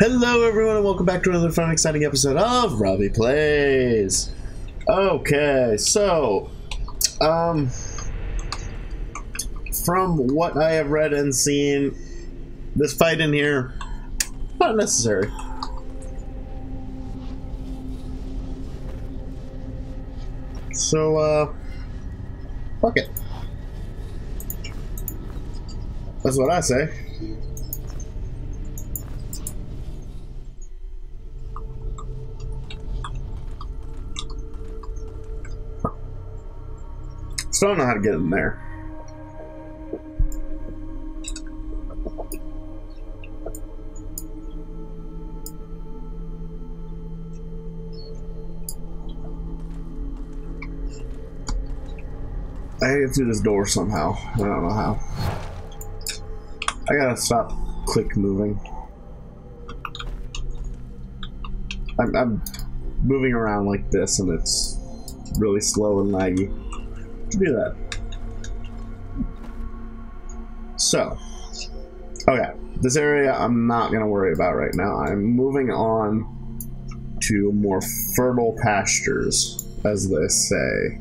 Hello, everyone, and welcome back to another fun, exciting episode of Robbie Plays. Okay, so, um, from what I have read and seen, this fight in here, not necessary. So, uh, fuck it. That's what I say. Still don't know how to get in there. I gotta get through this door somehow. I don't know how. I gotta stop click moving. I'm, I'm moving around like this and it's really slow and laggy to do that. So, okay, this area I'm not going to worry about right now. I'm moving on to more fertile pastures, as they say.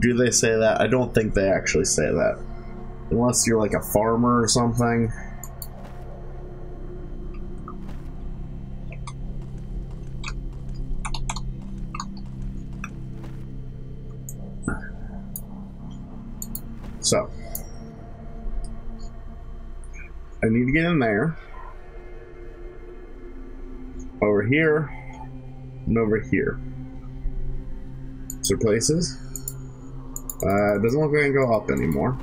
Do they say that? I don't think they actually say that. Unless you're like a farmer or something. I need to get in there. Over here, and over here. Is there places? Uh, it doesn't look like I can go up anymore.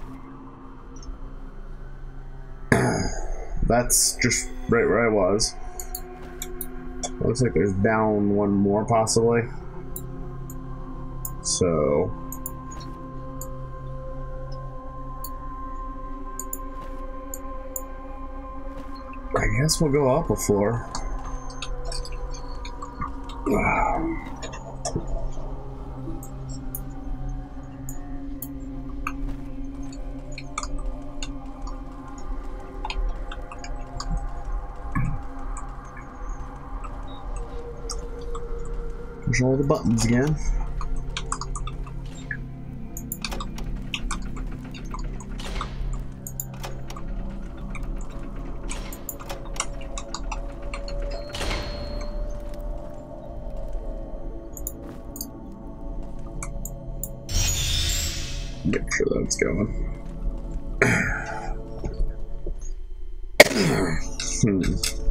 That's just right where I was. Looks like there's down one more, possibly. So... guess we'll go up a floor. All the buttons again. Make sure that's going. hmm.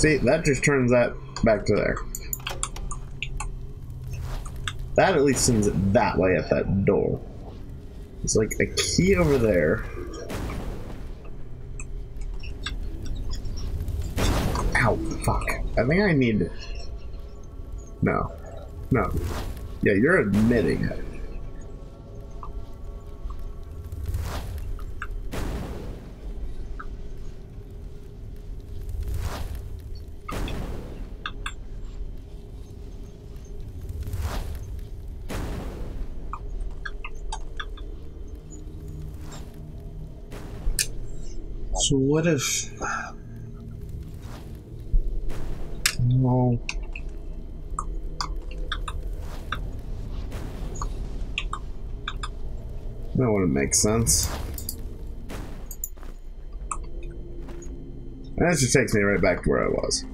See, that just turns that back to there. That at least sends it that way at that door. It's like a key over there. Ow, fuck. I think I need... No. No. Yeah, you're admitting it. So what if... No. That wouldn't make sense. That just takes me right back to where I was.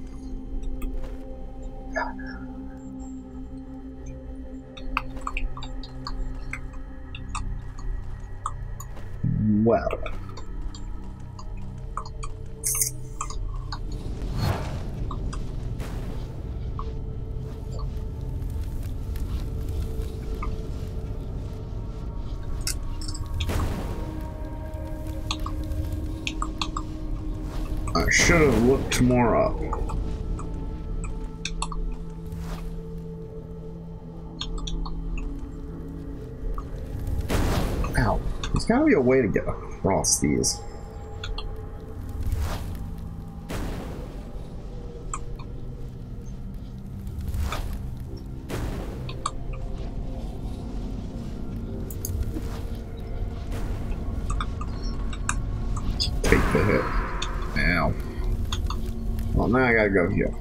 Gotta be a way to get across these. Take the hit. Ow. Well, now I gotta go heal.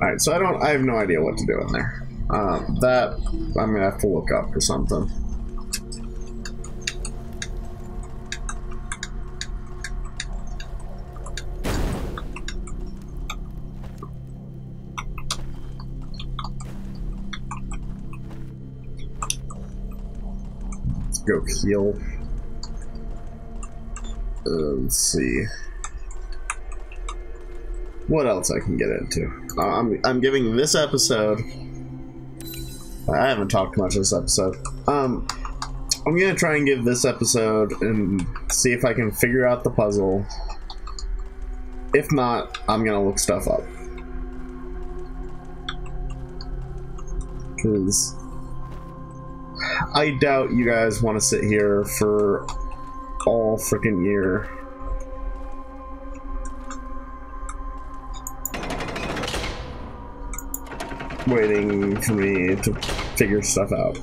Alright, so I don't- I have no idea what to do in there. Um, that, I'm gonna have to look up or something. Let's heal. Uh, let's see. What else I can get into? Uh, I'm I'm giving this episode. I haven't talked much this episode. Um, I'm gonna try and give this episode and see if I can figure out the puzzle. If not, I'm gonna look stuff up. Because I doubt you guys want to sit here for all freaking year. Waiting for me to figure stuff out.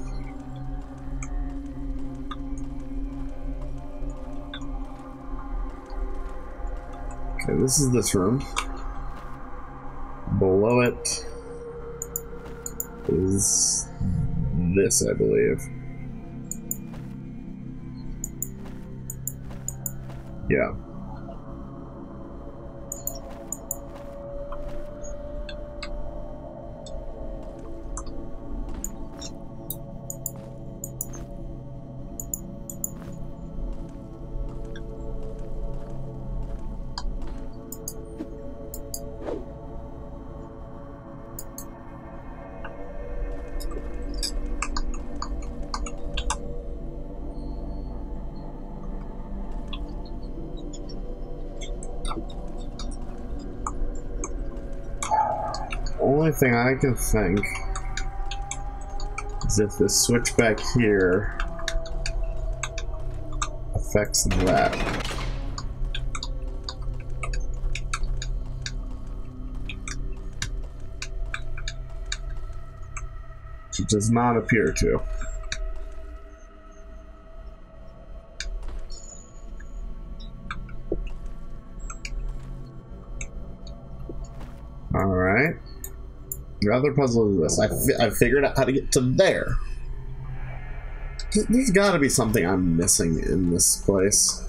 Okay, this is this room. Below it is this, I believe. Yeah. Thing I can think is if the switch back here affects that. It does not appear to. The other puzzle is this. I, fi I figured out how to get to there. There's gotta be something I'm missing in this place.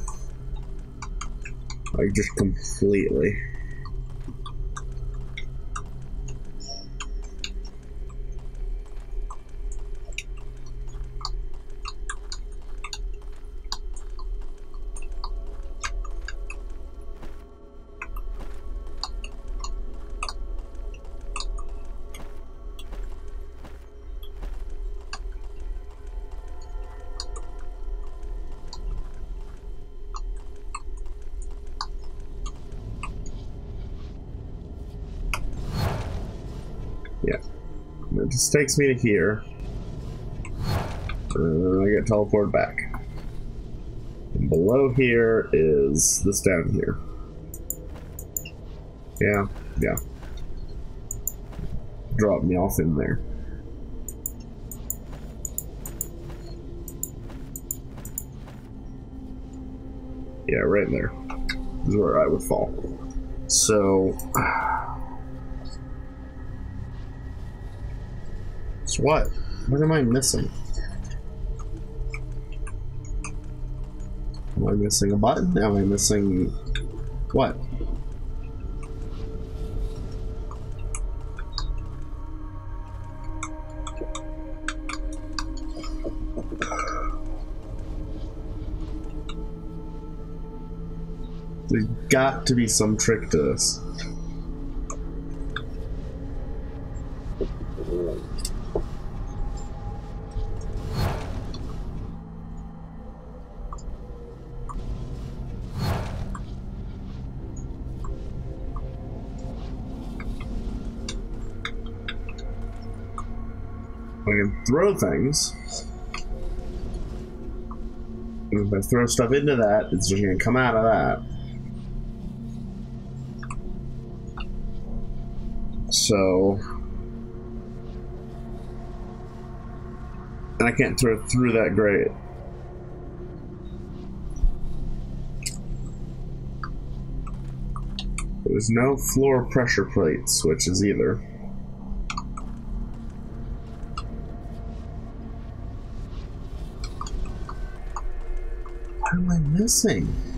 Like, just completely. Yeah. It just takes me to here. And I get teleported back. And below here is this down here. Yeah, yeah. Drop me off in there. Yeah, right there is where I would fall. So, what? What am I missing? Am I missing a button? Am I missing what? There's got to be some trick to this. Throw things. And if I throw stuff into that, it's just gonna come out of that. So... And I can't throw through that grate. There's no floor pressure plate switches either. What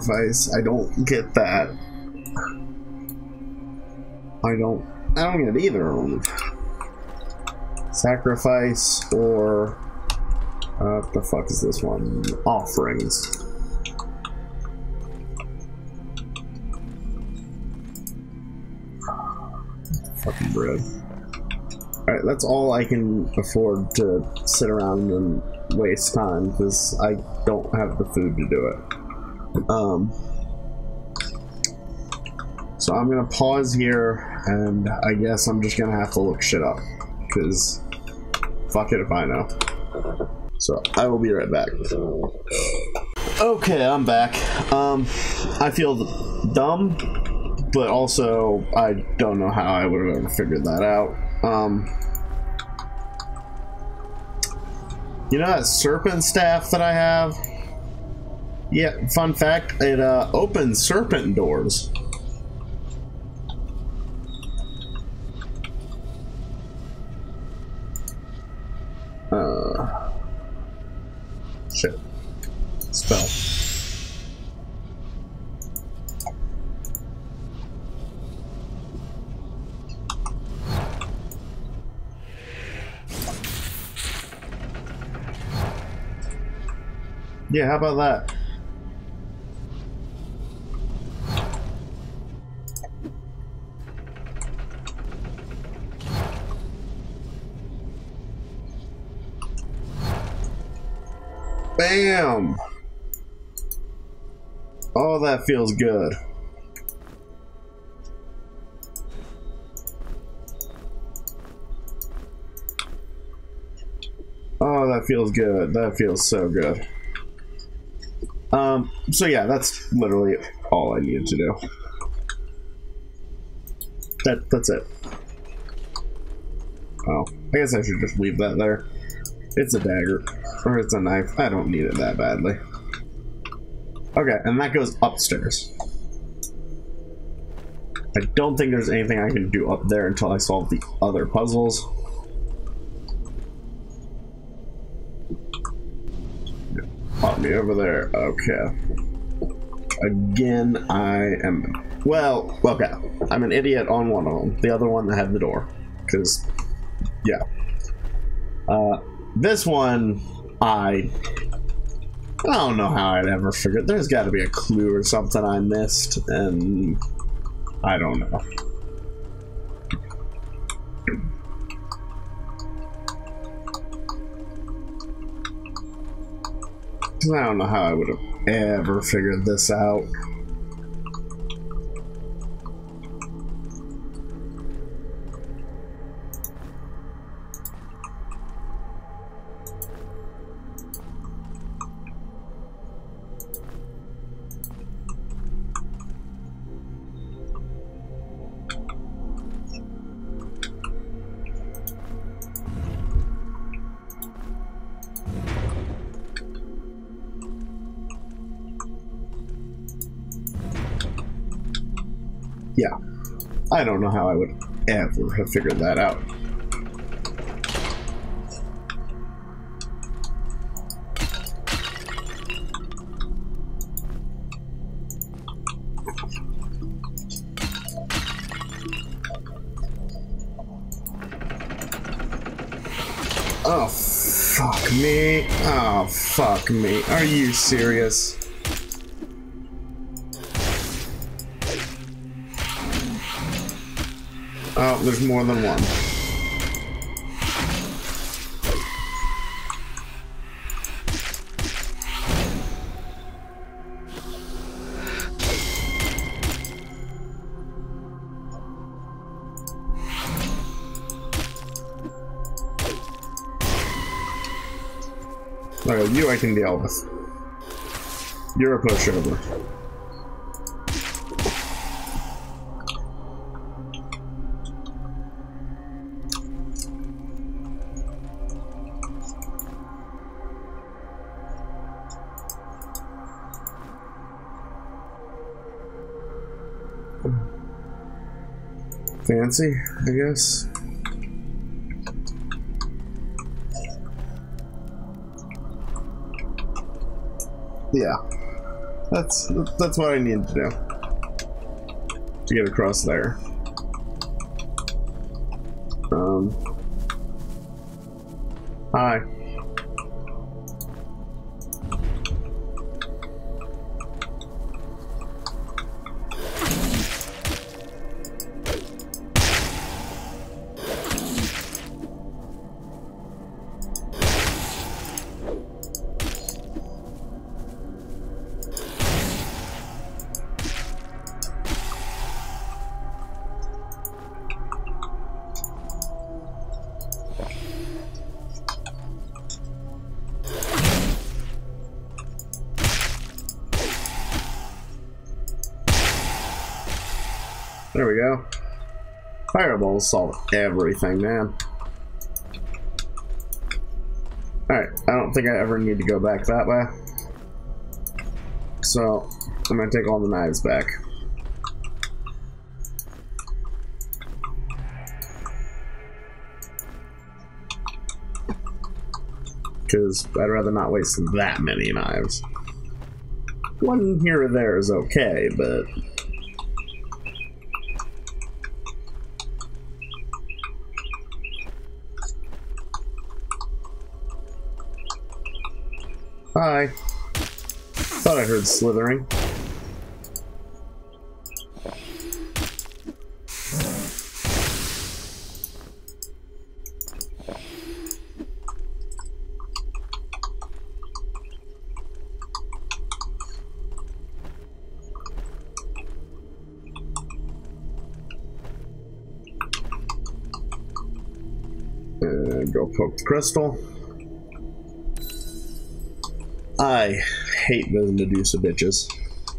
Sacrifice. I don't get that. I don't. I don't get either of them. Sacrifice or. Uh, what the fuck is this one? Offerings. Fucking bread. Alright, that's all I can afford to sit around and waste time because I don't have the food to do it. Um, so I'm gonna pause here and I guess I'm just gonna have to look shit up because fuck it if I know. So I will be right back. Okay, I'm back. Um, I feel dumb, but also I don't know how I would have ever figured that out. Um, you know that serpent staff that I have? Yeah, fun fact, it uh, opens serpent doors. Uh, shit. Spell. Yeah, how about that? Bam! Oh, that feels good. Oh, that feels good. That feels so good. Um, so yeah, that's literally all I needed to do. That, that's it. Oh, I guess I should just leave that there. It's a dagger. Or it's a knife. I don't need it that badly. Okay, and that goes upstairs. I don't think there's anything I can do up there until I solve the other puzzles. Pop me over there. Okay. Again, I am... Well, okay. I'm an idiot on one of them. The other one that had the door. Because, yeah. Uh, this one, I... I don't know how I'd ever figure. There's got to be a clue or something I missed, and I don't know. I don't know how I would have ever figured this out. I don't know how I would ever have figured that out. Oh, fuck me. Oh, fuck me. Are you serious? There's more than one. Okay, you I can deal with. You're a pushover. Fancy, I guess. Yeah. That's that's what I need to do. To get across there. Um There we go. Fireballs solve everything, man. Alright, I don't think I ever need to go back that way. So, I'm gonna take all the knives back. Because I'd rather not waste that many knives. One here or there is okay, but Hi. Thought I heard slithering. And go poke the crystal. I hate those Medusa bitches.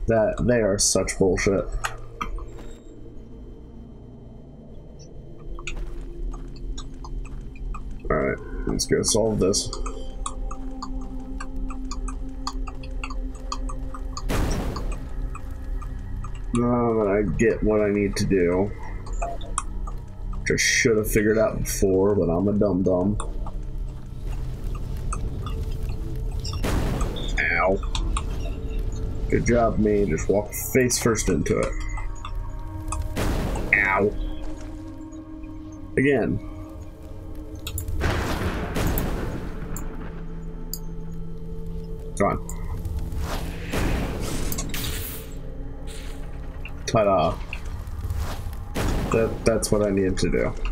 That they are such bullshit. Alright, let's go solve this. Now that I get what I need to do. Which I should have figured out before, but I'm a dum-dum. Good job, me. Just walk face first into it. Ow. Again. On. Ta-da. That, that's what I need to do.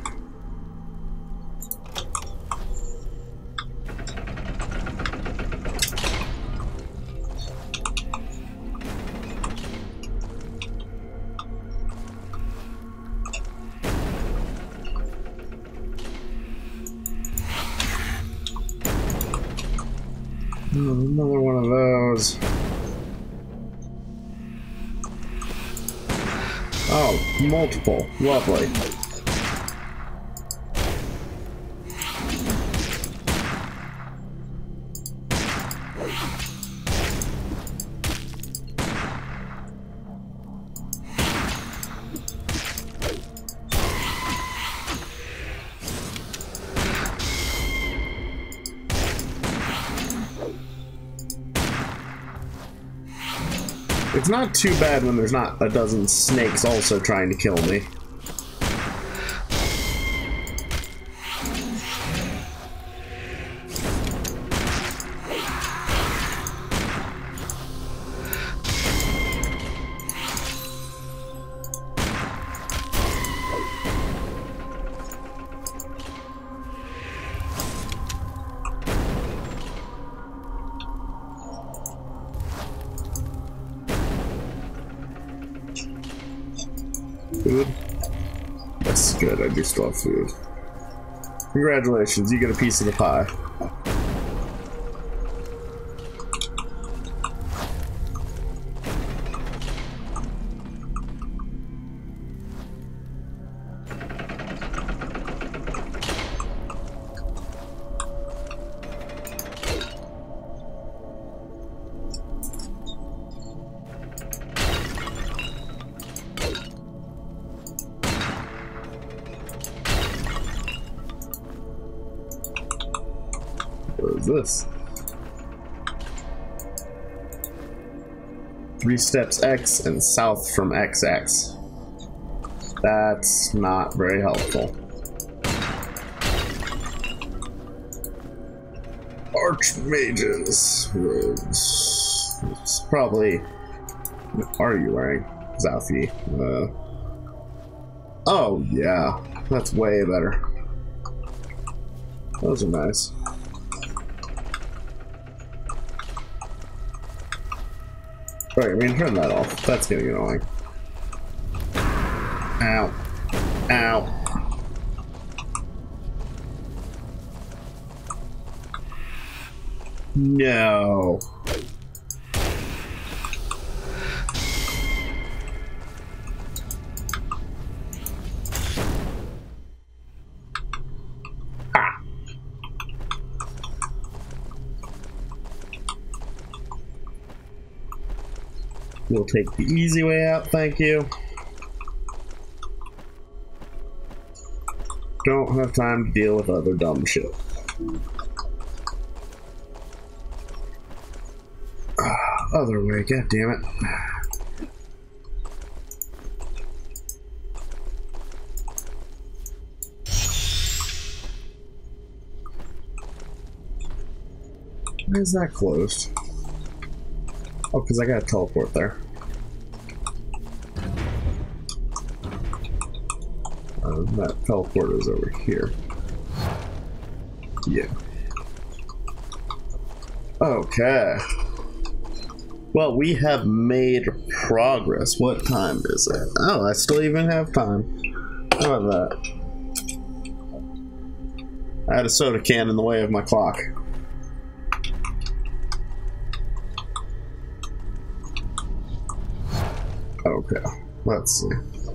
Multiple. Lovely. It's not too bad when there's not a dozen snakes also trying to kill me. Food? That's good, I still have food. Congratulations, you get a piece of the pie. Steps X and south from XX. That's not very helpful. Archmages robes. It's probably. What are you wearing, Zalfi? Uh, oh yeah, that's way better. Those are nice. Right, I mean, turn that off. That's getting annoying. Ow. Ow. No. Take the easy way out, thank you. Don't have time to deal with other dumb shit. Ah, Other way, god damn it. Why is that closed? Oh, because I got to teleport there. Uh, that teleport is over here. Yeah. Okay. Well, we have made progress. What time is it? Oh, I still even have time. How about that? I had a soda can in the way of my clock. Okay, let's see.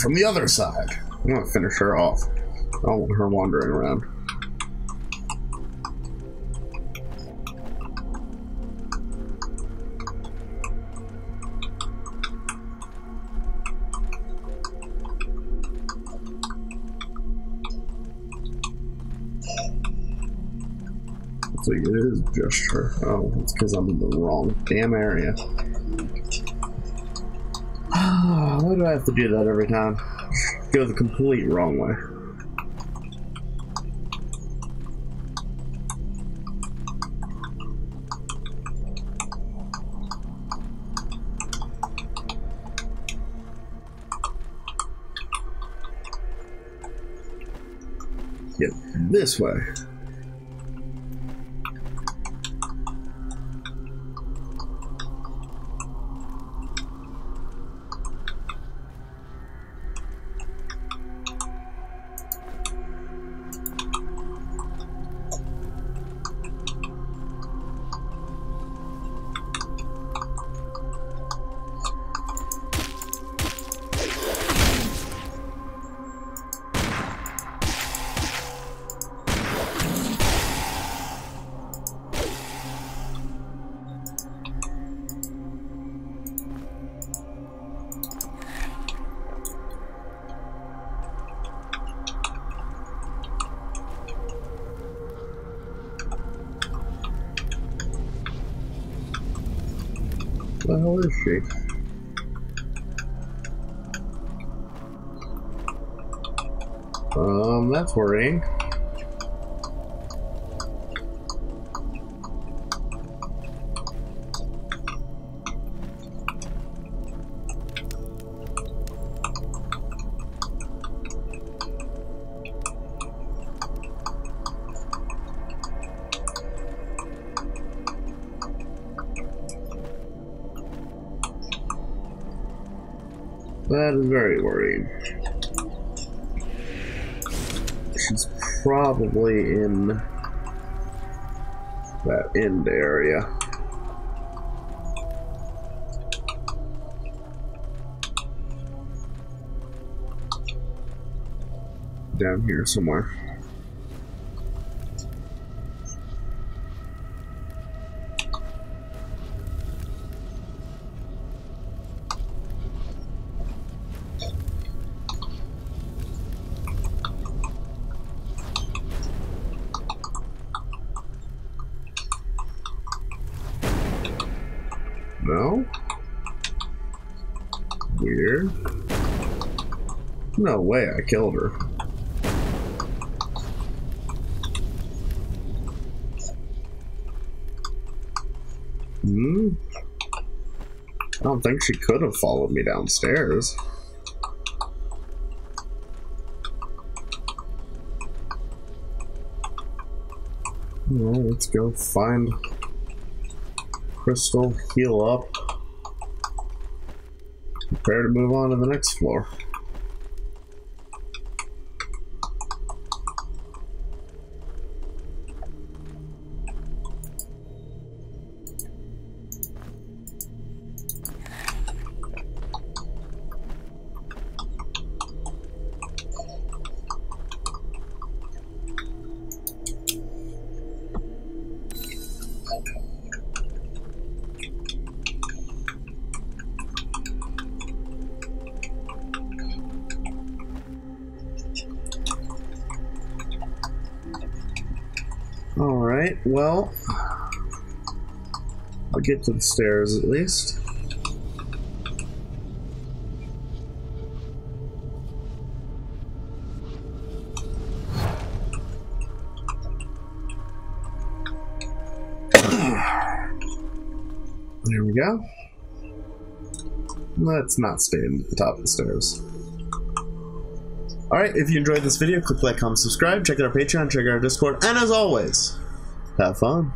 From the other side. I'm gonna finish her off. I don't want her wandering around. So it is just her. Oh, it's because I'm in the wrong damn area. Why do I have to do that every time? Go the complete wrong way. This way. Hell is she? Um, that's worrying. Very worrying. She's probably in that end area. Down here somewhere. Way I killed her. Hmm? I don't think she could have followed me downstairs. Well, let's go find crystal, heal up. Prepare to move on to the next floor. Alright, well, I'll get to the stairs at least. There we go. Let's not stay at the top of the stairs. Alright, if you enjoyed this video, click like, comment, subscribe, check out our Patreon, check out our Discord, and as always, have fun.